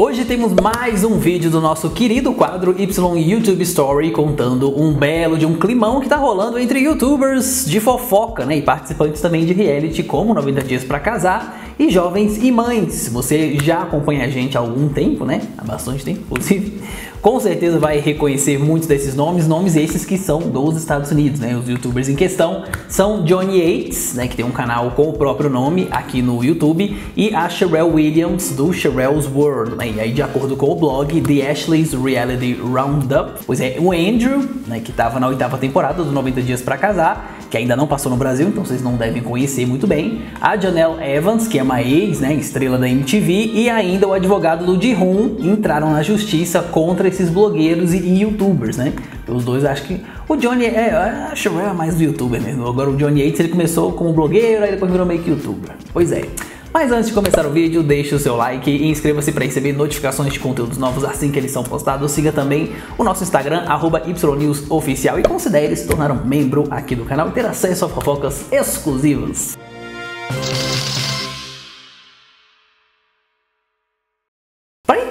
Hoje temos mais um vídeo do nosso querido quadro Y YouTube Story contando um belo de um climão que tá rolando entre youtubers de fofoca, né, e participantes também de reality como 90 dias para casar e jovens e mães. Você já acompanha a gente há algum tempo, né? Há bastante tempo, inclusive com certeza vai reconhecer muitos desses nomes, nomes esses que são dos Estados Unidos, né? Os youtubers em questão são Johnny Yates, né, que tem um canal com o próprio nome aqui no YouTube, e a Sherelle Williams do Sherelle's World, né? E aí de acordo com o blog The Ashley's Reality Roundup, pois é, o Andrew, né, que estava na oitava temporada do 90 Dias para Casar, que ainda não passou no Brasil, então vocês não devem conhecer muito bem, a Janelle Evans, que é uma ex, né, estrela da MTV, e ainda o advogado do Ji-Hoon entraram na justiça contra esses blogueiros e, e youtubers, né? Os dois acho que o Johnny é, acho é mais do youtuber mesmo. Agora o Johnny Yates ele começou como blogueiro, aí depois virou meio que youtuber. Pois é. Mas antes de começar o vídeo, deixe o seu like e inscreva-se para receber notificações de conteúdos novos assim que eles são postados. Siga também o nosso Instagram, YNewsOficial e considere se tornar um membro aqui do canal e ter acesso a fofocas exclusivas.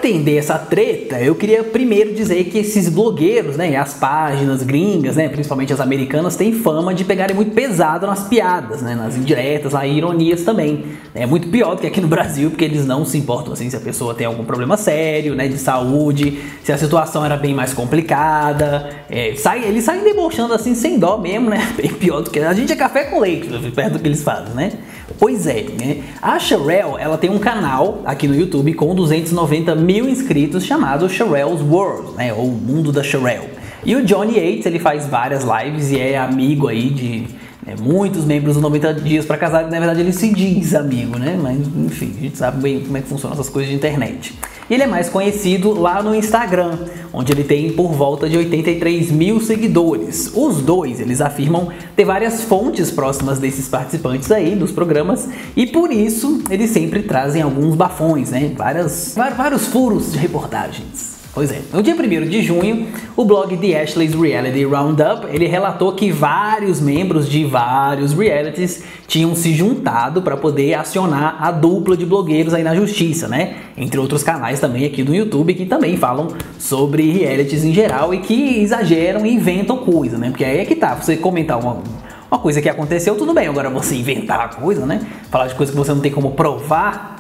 Entender essa treta, eu queria primeiro dizer que esses blogueiros, né, as páginas gringas, né, principalmente as americanas, têm fama de pegarem muito pesado nas piadas, né, nas indiretas, nas ironias também. É muito pior do que aqui no Brasil, porque eles não se importam assim se a pessoa tem algum problema sério, né, de saúde, se a situação era bem mais complicada. É, sai, eles saem debochando assim sem dó mesmo, né, bem pior do que a gente é café com leite, perto do que eles fazem, né. Pois é, né? A Sherelle, ela tem um canal aqui no YouTube com 290 mil inscritos chamado Sherelle's World, né? Ou Mundo da Sherelle. E o Johnny Yates, ele faz várias lives e é amigo aí de né, muitos membros do 90 Dias para Casar, na verdade ele se diz amigo, né? Mas enfim, a gente sabe bem como é que funcionam essas coisas de internet. E ele é mais conhecido lá no Instagram, onde ele tem por volta de 83 mil seguidores. Os dois, eles afirmam ter várias fontes próximas desses participantes aí dos programas e por isso eles sempre trazem alguns bafões, né? Várias, vários furos de reportagens. Pois é, no dia 1 de junho, o blog The Ashley's Reality Roundup, ele relatou que vários membros de vários realities tinham se juntado para poder acionar a dupla de blogueiros aí na justiça, né? Entre outros canais também aqui do YouTube que também falam sobre realities em geral e que exageram e inventam coisa, né? Porque aí é que tá, você comentar uma, uma coisa que aconteceu, tudo bem, agora você inventar a coisa, né? Falar de coisa que você não tem como provar,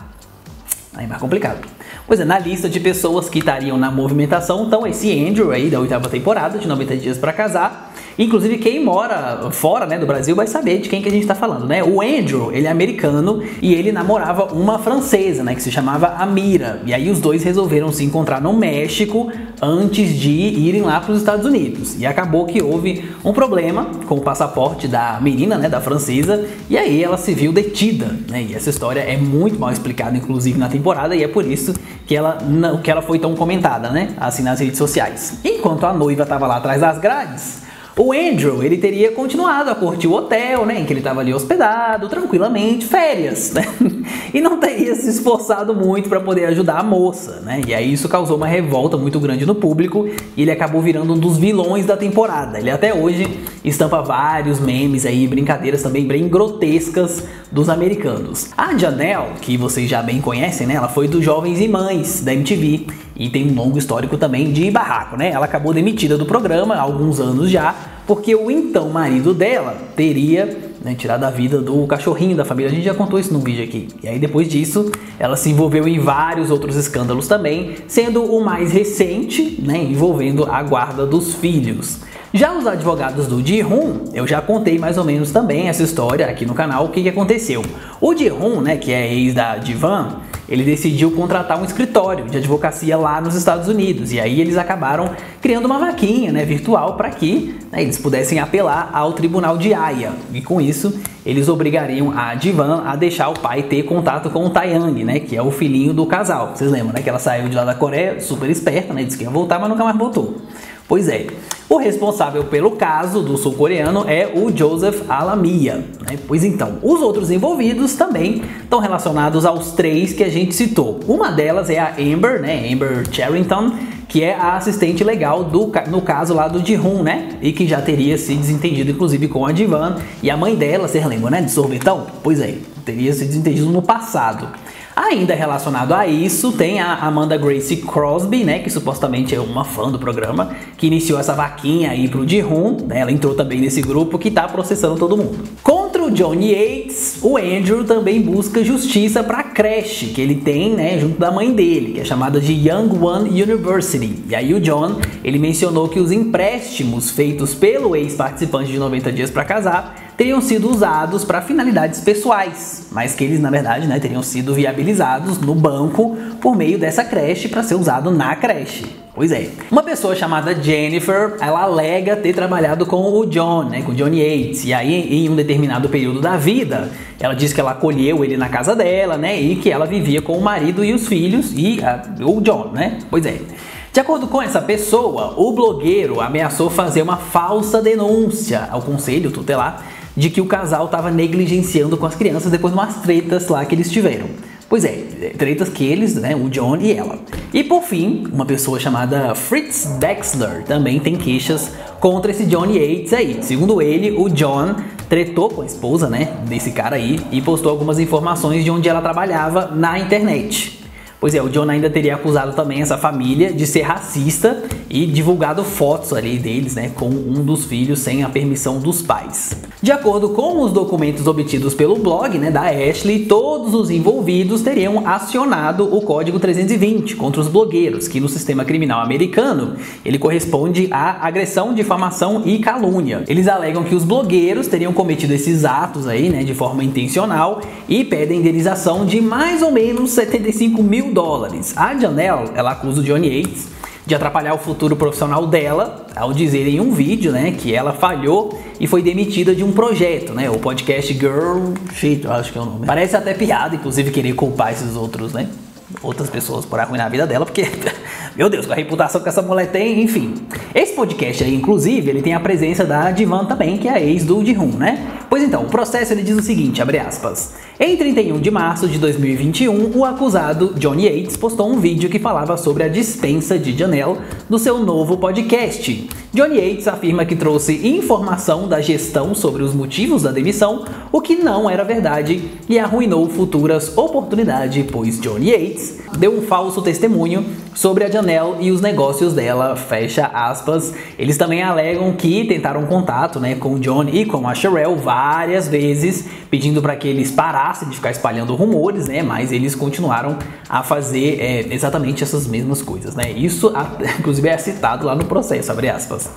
aí é mais complicado. Pois é, na lista de pessoas que estariam na movimentação estão esse Andrew aí da oitava temporada, de 90 dias para casar. Inclusive quem mora fora né, do Brasil vai saber de quem que a gente está falando, né? O Andrew, ele é americano e ele namorava uma francesa, né, que se chamava Amira. E aí os dois resolveram se encontrar no México antes de irem lá para os Estados Unidos. E acabou que houve um problema com o passaporte da menina, né, da francesa, e aí ela se viu detida, né? E essa história é muito mal explicada, inclusive na temporada, e é por isso que ela não, que ela foi tão comentada, né? Assim nas redes sociais. Enquanto a noiva estava lá atrás das grades, o Andrew, ele teria continuado a curtir o hotel, né, em que ele estava ali hospedado, tranquilamente, férias, né? E não teria se esforçado muito para poder ajudar a moça, né? E aí isso causou uma revolta muito grande no público e ele acabou virando um dos vilões da temporada. Ele até hoje estampa vários memes aí, brincadeiras também bem grotescas dos americanos. A Janelle, que vocês já bem conhecem, né? Ela foi dos Jovens e Mães da MTV e tem um longo histórico também de barraco, né? Ela acabou demitida do programa há alguns anos já, porque o então marido dela teria né, tirado a vida do cachorrinho da família. A gente já contou isso no vídeo aqui. E aí depois disso, ela se envolveu em vários outros escândalos também, sendo o mais recente, né, envolvendo a guarda dos filhos. Já os advogados do Ji-Hoon, eu já contei mais ou menos também essa história aqui no canal, o que, que aconteceu. O Ji-Hoon, né, que é ex da Divan, ele decidiu contratar um escritório de advocacia lá nos Estados Unidos. E aí eles acabaram criando uma vaquinha né, virtual para que né, eles pudessem apelar ao tribunal de Haia. E com isso, eles obrigariam a Divan a deixar o pai ter contato com o Taeyang, né, que é o filhinho do casal. Vocês lembram, né, que ela saiu de lá da Coreia, super esperta, né, disse que ia voltar, mas nunca mais voltou. Pois é, o responsável pelo caso do sul-coreano é o Joseph Alamia. Né? Pois então, os outros envolvidos também estão relacionados aos três que a gente citou. Uma delas é a Amber, né? Amber Charrington, que é a assistente legal do, no caso lá do Ji-Hoon, né? E que já teria se desentendido inclusive com a Divan e a mãe dela, você lembra, né? De sorvetão? Pois é, teria se desentendido no passado. Ainda relacionado a isso, tem a Amanda Grace Crosby, né, que supostamente é uma fã do programa, que iniciou essa vaquinha aí pro Jihun, né, ela entrou também nesse grupo que tá processando todo mundo. Contra o Johnny Yates, o Andrew também busca justiça para a creche que ele tem, né, junto da mãe dele, que é chamada de Young One University. E aí o John, ele mencionou que os empréstimos feitos pelo ex-participante de 90 dias para casar teriam sido usados para finalidades pessoais, mas que eles, na verdade, né, teriam sido viabilizados no banco por meio dessa creche para ser usado na creche. Pois é. Uma pessoa chamada Jennifer, ela alega ter trabalhado com o John, né, com Johnny Yates. E aí, em um determinado período da vida, ela diz que ela acolheu ele na casa dela, né, e que ela vivia com o marido e os filhos e uh, o John, né? Pois é. De acordo com essa pessoa, o blogueiro ameaçou fazer uma falsa denúncia ao conselho tutelar de que o casal estava negligenciando com as crianças depois de umas tretas lá que eles tiveram. Pois é, tretas que eles, né, o John e ela. E por fim, uma pessoa chamada Fritz Dexler também tem queixas contra esse John Yates aí. Segundo ele, o John tretou com a esposa, né, desse cara aí e postou algumas informações de onde ela trabalhava na internet. Pois é, o John ainda teria acusado também essa família de ser racista e divulgado fotos ali deles, né, com um dos filhos sem a permissão dos pais. De acordo com os documentos obtidos pelo blog, né, da Ashley, todos os envolvidos teriam acionado o código 320 contra os blogueiros, que no sistema criminal americano, ele corresponde à agressão, difamação e calúnia. Eles alegam que os blogueiros teriam cometido esses atos aí, né, de forma intencional e pedem indenização de mais ou menos 75 mil mil dólares. A Janelle, ela acusa o Johnny Yates de atrapalhar o futuro profissional dela, ao dizer em um vídeo, né, que ela falhou e foi demitida de um projeto, né, o podcast Girl Shit, acho que é o nome. Parece até piada, inclusive, querer culpar esses outros, né, outras pessoas por arruinar a vida dela, porque, meu Deus, com a reputação que essa mulher tem, enfim. Esse podcast aí, inclusive, ele tem a presença da Divan também, que é a ex do Jihun, né? Pois então, o processo ele diz o seguinte, abre aspas. Em 31 de março de 2021, o acusado Johnny Yates postou um vídeo que falava sobre a dispensa de Janelle do seu novo podcast. Johnny Yates afirma que trouxe informação da gestão sobre os motivos da demissão, o que não era verdade, e arruinou futuras oportunidades, pois Johnny Yates deu um falso testemunho sobre a Janelle e os negócios dela, fecha aspas. Eles também alegam que tentaram contato né, com o Johnny e com a Sherelle várias vezes, pedindo para que eles parassem de ficar espalhando rumores, né? Mas eles continuaram a fazer é, exatamente essas mesmas coisas, né? Isso, inclusive, é citado lá no processo, abre aspas.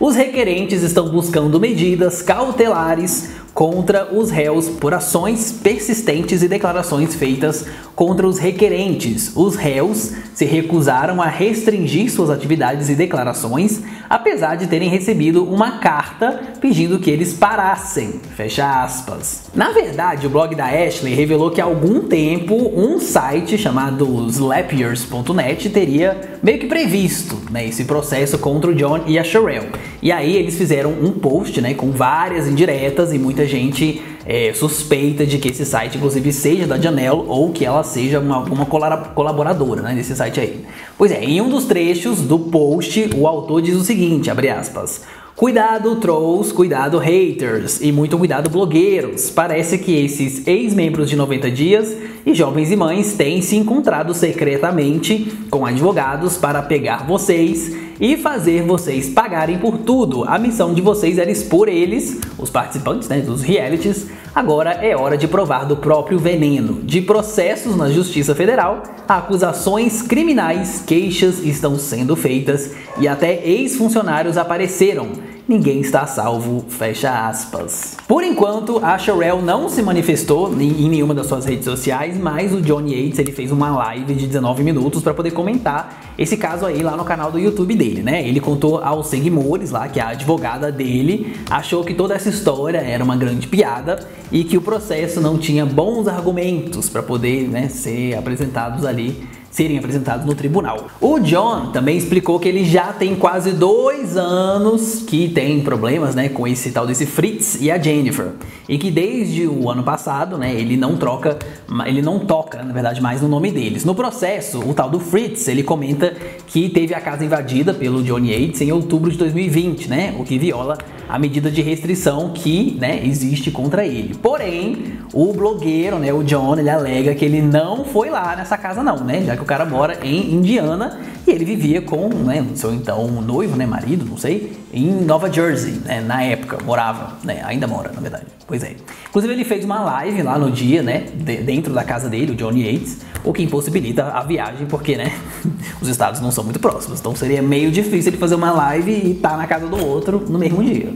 Os requerentes estão buscando medidas cautelares contra os réus por ações persistentes e declarações feitas contra os requerentes. Os réus se recusaram a restringir suas atividades e declarações, apesar de terem recebido uma carta pedindo que eles parassem. Fecha aspas. Na verdade, o blog da Ashley revelou que há algum tempo um site chamado slapiers.net teria meio que previsto né, esse processo contra o John e a Sherelle. E aí eles fizeram um post né, com várias indiretas e muita gente é, suspeita de que esse site, inclusive, seja da Janelle ou que ela seja uma, uma colaboradora né, desse site aí. Pois é, em um dos trechos do post, o autor diz o seguinte, abre aspas, Cuidado trolls, cuidado haters e muito cuidado blogueiros. Parece que esses ex-membros de 90 dias e jovens e mães têm se encontrado secretamente com advogados para pegar vocês e fazer vocês pagarem por tudo. A missão de vocês era expor eles, os participantes né, dos realities. Agora é hora de provar do próprio veneno. De processos na Justiça Federal, acusações criminais, queixas estão sendo feitas e até ex-funcionários apareceram ninguém está salvo, fecha aspas. Por enquanto, a Sherelle não se manifestou em nenhuma das suas redes sociais, mas o Johnny Yates ele fez uma live de 19 minutos para poder comentar esse caso aí lá no canal do YouTube dele, né? Ele contou aos seguidores lá que a advogada dele achou que toda essa história era uma grande piada e que o processo não tinha bons argumentos para poder né, ser apresentados ali serem apresentados no tribunal. O John também explicou que ele já tem quase dois anos que tem problemas, né, com esse tal desse Fritz e a Jennifer, e que desde o ano passado, né, ele não troca, ele não toca, na verdade, mais no nome deles. No processo, o tal do Fritz, ele comenta que teve a casa invadida pelo Johnny Yates em outubro de 2020, né, o que viola a medida de restrição que, né, existe contra ele. Porém, o blogueiro, né, o John, ele alega que ele não foi lá nessa casa não, né, já que o cara mora em Indiana e ele vivia com, né, seu então noivo, né, marido, não sei, em Nova Jersey, né, na época, morava, né, ainda mora, na verdade. Pois é. Inclusive ele fez uma live lá no dia, né, de, dentro da casa dele, o Johnny Yates, o que impossibilita a viagem, porque, né, os estados não são muito próximos, então seria meio difícil ele fazer uma live e estar tá na casa do outro no mesmo dia.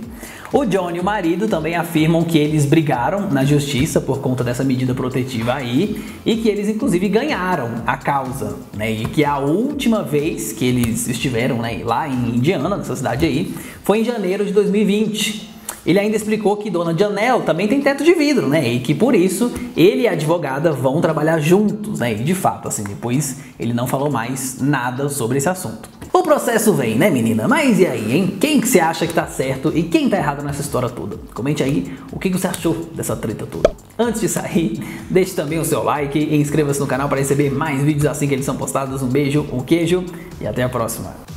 O John e o marido também afirmam que eles brigaram na justiça por conta dessa medida protetiva aí e que eles inclusive ganharam a causa, né? E que a última vez que eles estiveram né, lá em Indiana, nessa cidade aí, foi em janeiro de 2020. Ele ainda explicou que Dona Janelle também tem teto de vidro, né? E que por isso ele e a advogada vão trabalhar juntos, né? E de fato, assim, depois ele não falou mais nada sobre esse assunto. O processo vem, né, menina? Mas e aí, hein? Quem que você acha que tá certo e quem tá errado nessa história toda? Comente aí o que você achou dessa treta toda. Antes de sair, deixe também o seu like e inscreva-se no canal para receber mais vídeos assim que eles são postados. Um beijo, um queijo e até a próxima.